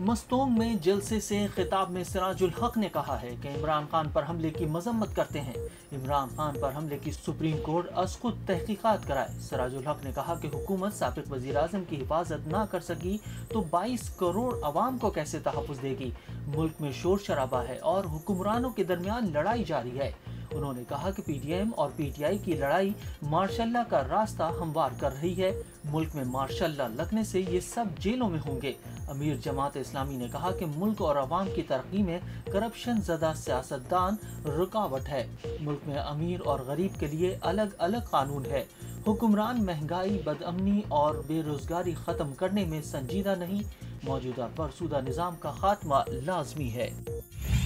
मस्तोंग में जलसे से खिताब में सिराजुल हक ने कहा है कि इमरान खान पर हमले की मजम्मत करते हैं। इमरान खान पर हमले की सुप्रीम कोर्ट अस खुद तहकीकात कराए। सिराजुल हक ने कहा कि हुकूमत सबक वज़ीर अजम की हिफाजत ना कर सकी तो 22 करोड़ आवाम को कैसे तहफ़ देगी? मुल्क में शोर शराबा है और हुक्मरानों के दरमियान लड़ाई जारी है। उन्होंने कहा कि पीटीएम और पीटीआई की लड़ाई मार्शाला का रास्ता हमवार कर रही है। मुल्क में मार्शाला लगने से ये सब जेलों में होंगे। अमीर जमात इस्लामी ने कहा कि मुल्क और अवाम की तरक्की में करप्शन ज़दा सियासतदान रुकावट है। मुल्क में अमीर और गरीब के लिए अलग अलग कानून है। हुक्मरान महँगाई, बदअमनी और बेरोजगारी ख़त्म करने में संजीदा नहीं। मौजूदा फरसुदा निज़ाम का खात्मा लाजमी है।